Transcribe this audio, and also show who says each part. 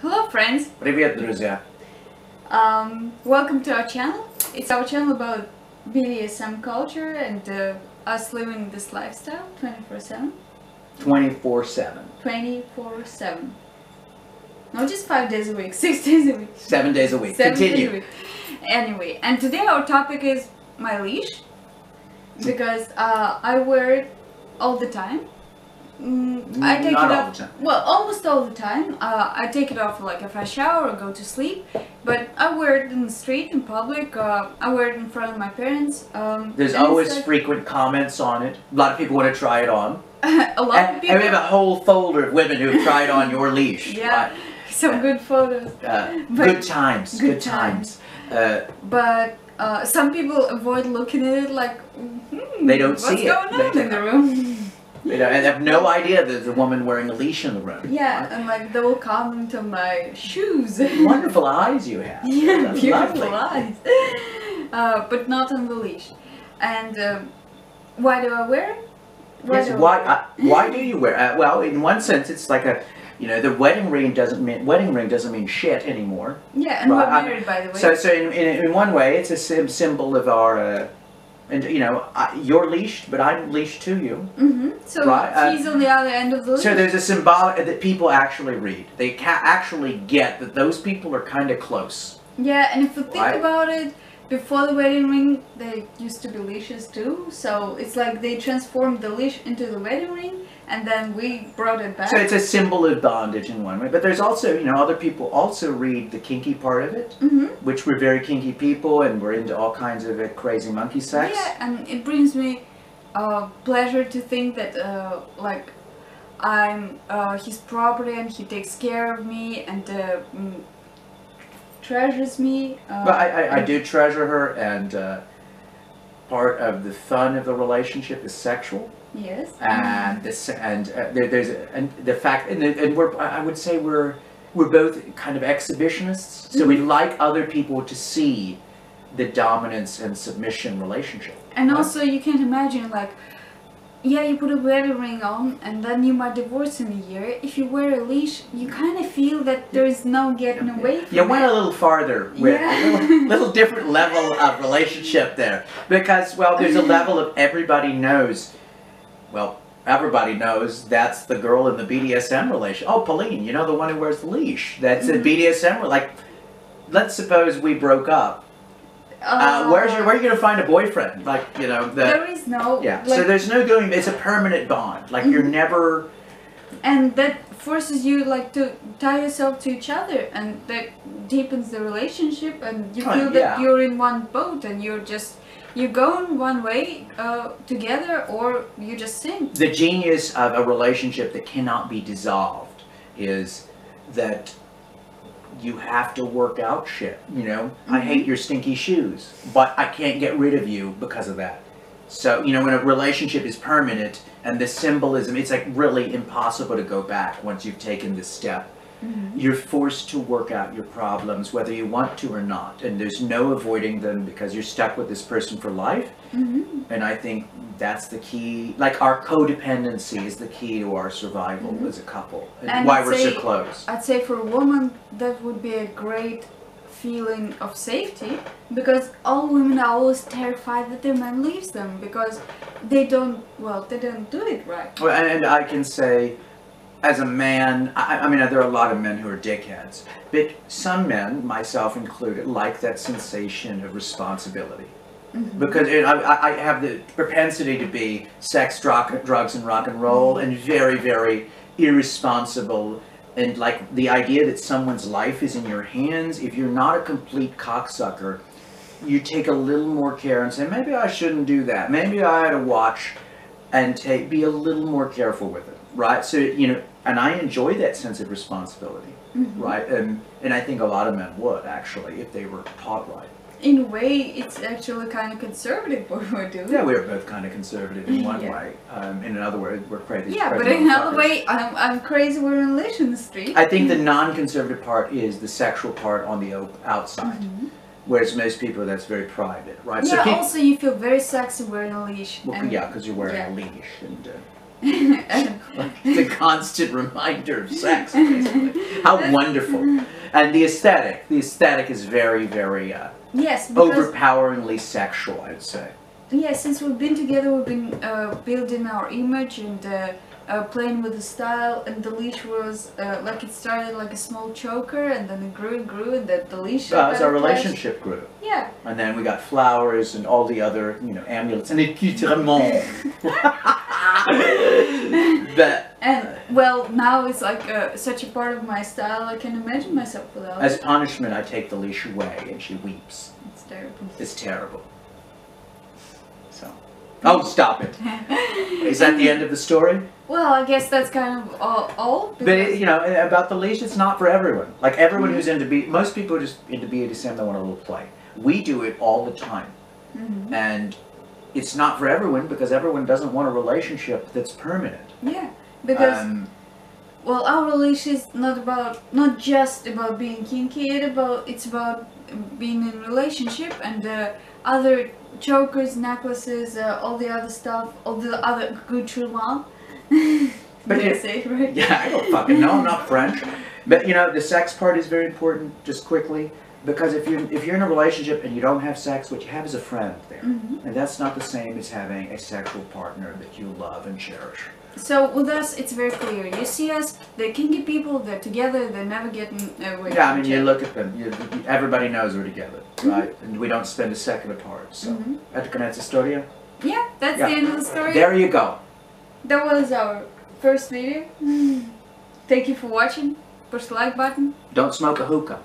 Speaker 1: Hello friends!
Speaker 2: Привет, друзья!
Speaker 1: Um, welcome to our channel. It's our channel about BDSM culture and uh, us living this lifestyle 24-7.
Speaker 2: 24-7.
Speaker 1: 24-7. Not just 5 days a week, 6 days a week.
Speaker 2: Seven days a week.
Speaker 1: 7 days a
Speaker 2: Continue.
Speaker 1: week. Anyway, and today our topic is my leash. Because uh, I wear it all the time. Mm, I take
Speaker 2: Not
Speaker 1: it off.
Speaker 2: the time.
Speaker 1: Well, almost all the time. Uh, I take it off like if I shower or go to sleep. But I wear it in the street, in public. Uh, I wear it in front of my parents. Um,
Speaker 2: There's always
Speaker 1: like-
Speaker 2: frequent comments on it. A lot of people want to try it on.
Speaker 1: a lot
Speaker 2: And,
Speaker 1: of people.
Speaker 2: and we have a whole folder of women who have tried on your leash.
Speaker 1: Yeah, some good photos.
Speaker 2: Uh, good times. Good,
Speaker 1: good
Speaker 2: times. Uh,
Speaker 1: But uh, some people avoid looking at it like hmm,
Speaker 2: They don't see it.
Speaker 1: going on
Speaker 2: They
Speaker 1: in the room.
Speaker 2: You know, and have no idea there's a woman wearing a leash in the room.
Speaker 1: yeah, and like they will come on my shoes.
Speaker 2: Wonderful eyes you have.
Speaker 1: yeah,
Speaker 2: That's
Speaker 1: beautiful
Speaker 2: lovely.
Speaker 1: eyes. Uh, but not on the leash. And um, why do I wear it?
Speaker 2: Yes,
Speaker 1: do
Speaker 2: why, uh, why do you wear uh, Well, in one sense, it's like a, you know, the wedding ring doesn't mean, wedding ring doesn't mean shit anymore.
Speaker 1: Yeah, and
Speaker 2: Right,
Speaker 1: we're married by the way.
Speaker 2: So, so in, in, in one way, it's a sim- symbol of our, uh, and you know, I, you're leashed, but I'm leashed to you.
Speaker 1: hmm So
Speaker 2: Right, uh,
Speaker 1: he's on the other end of the leash.
Speaker 2: So there's a symbolic that people actually read. They ca- actually get that those people are kind of close.
Speaker 1: Yeah, and if you think
Speaker 2: Right.
Speaker 1: about it, before the wedding ring, they used to be leashes too. So it's like they transformed the leash into the wedding ring, and then we brought it back.
Speaker 2: So it's a symbol of bondage in one way. But there's also, you know, other people also read the kinky part of it,
Speaker 1: hmm
Speaker 2: which we're very kinky people and we're into all kinds of uh, crazy monkey sex.
Speaker 1: Yeah, and it brings me uh, pleasure to think that uh, like I'm uh, his property and he takes care of me and uh, mm, treasures me. Uh,
Speaker 2: But I, I, I do treasure her, and uh, part of the fun of the relationship is sexual,
Speaker 1: Yes.
Speaker 2: and this and uh, there, there's a, and the fact and, and we're I would say we're we're both kind of exhibitionists, so we like other people to see the dominance and submission relationship.
Speaker 1: And
Speaker 2: Right?
Speaker 1: also, you can't imagine, like, yeah, you put a wedding ring on, and then you might divorce in a year. If you wear a leash, you kind of feel that there is no getting away from
Speaker 2: You went
Speaker 1: it.
Speaker 2: a little farther with
Speaker 1: Yeah.
Speaker 2: a little, little different level of relationship there. Because, well, there's a level of everybody knows, well, everybody knows that's the girl in the BDSM relation. Oh, Poline, you know the one who wears the leash. That's
Speaker 1: Mm-hmm.
Speaker 2: a BDSM. Like, let's suppose we broke up. Uh, where's your, where are you going to find a boyfriend? Like, you know, the.
Speaker 1: There is no.
Speaker 2: Yeah,
Speaker 1: Like,
Speaker 2: so there's no going, it's a permanent bond. Like, you're
Speaker 1: Mhm.
Speaker 2: never.
Speaker 1: and that forces you like to tie yourself to each other, and that deepens the relationship, and you
Speaker 2: Oh,
Speaker 1: feel that
Speaker 2: yeah.
Speaker 1: you're in one boat, and you're just you're going one way uh, together, or you just sink.
Speaker 2: the genius of a relationship that cannot be dissolved is that you have to work out shit you know? I mm-hmm. hate your stinky shoes but i can't get rid of you because of that. So you know when a relationship is permanent and the symbolism it's like really impossible to go back once you've taken this step you're forced to work out your problems whether you want to or not and there's no avoiding them because you're stuck with this person for life
Speaker 1: hmm
Speaker 2: and I think that's the key. Like our codependency is the key to our survival as a couple, and,
Speaker 1: And
Speaker 2: why we're
Speaker 1: say-
Speaker 2: so close.
Speaker 1: I'd say for a woman that would be a great feeling of safety because all women are always terrified that their man leaves them because they don't well they don't do it right.
Speaker 2: Well, and I can say, as a man, I, I mean, there are a lot of men who are dickheads, but some men, myself included, like that sensation of responsibility. Mm-hmm. Because it, I, I I have the propensity to be sex, drug, drugs, and rock and roll, and very, very irresponsible. And like the idea that someone's life is in your hands, if you're not a complete cocksucker, you take a little more care and say, maybe I shouldn't do that. Maybe I ought to watch and take, be a little more careful with it, right? So, you know, and I enjoy that sense of responsibility, right? And, and I think a lot of men would actually, if they were taught right.
Speaker 1: In a way, it's actually kind of conservative what we're doing.
Speaker 2: Yeah, we are both kind of conservative in one
Speaker 1: Yeah.
Speaker 2: way. Um, in another way, we're crazy.
Speaker 1: Yeah,
Speaker 2: crazy
Speaker 1: but in another way, I'm, I'm crazy wearing a leash in the street.
Speaker 2: I think the non-conservative part is the sexual part on the op- outside, whereas most people that's very private, right?
Speaker 1: yeah,
Speaker 2: peop-
Speaker 1: also you feel very sexy wearing a leash.
Speaker 2: well, yeah, because you're wearing
Speaker 1: yeah.
Speaker 2: a leash, and uh, like the constant reminder of sex. Basically, how wonderful! And the aesthetic, the aesthetic is very, very uh,
Speaker 1: Yes, because
Speaker 2: overpoweringly sexual. I'd say.
Speaker 1: yeah, since we've been together, we've been uh, building our image and uh, uh, playing with the style. And the leash was uh, like it started like a small choker, and then it grew and grew, and the, the leash.
Speaker 2: Uh, as our relationship grew,
Speaker 1: Yeah,
Speaker 2: and then we got flowers and all the other, you know, amulets and accoutrements. that
Speaker 1: and well, now it's like uh, such a part of my style. I can imagine myself without
Speaker 2: as punishment, I take the leash away, and she weeps.
Speaker 1: It's terrible.
Speaker 2: It's terrible. So, oh, stop it! Is that the end of the story?
Speaker 1: Well, I guess that's kind of all. all
Speaker 2: But it, you know, about the leash, it's not for everyone. Like everyone who's into B, most people are just into BDSM. They want a little play. We do it all the time,
Speaker 1: Mhm.
Speaker 2: and it's not for everyone because everyone doesn't want a relationship that's permanent.
Speaker 1: Yeah, because
Speaker 2: um,
Speaker 1: well, our relationship is not about not just about being kinky. It about it's about being in relationship and uh, other chokers, necklaces, uh, all the other stuff, all the other accoutrements.
Speaker 2: But
Speaker 1: Did
Speaker 2: it-
Speaker 1: say right?
Speaker 2: yeah, I don't fucking know. I'm not French, but you know, the sex part is very important. Just quickly, because if you're if you're in a relationship and you don't have sex, what you have is a friend there,
Speaker 1: Mhm.
Speaker 2: and that's not the same as having a sexual partner that you love and cherish.
Speaker 1: So with us, it's very clear. You see us, the kinky people. They're together. They're never getting away.
Speaker 2: Yeah, I mean, you look at them. You, everybody knows we're together, right? And we don't spend a second apart. So,
Speaker 1: Mhm.
Speaker 2: at the Historia,
Speaker 1: Yeah, that's
Speaker 2: Yeah.
Speaker 1: the end of the story.
Speaker 2: there you go.
Speaker 1: That was our first video. Thank you for watching. Push the like button.
Speaker 2: Don't smoke a hookah.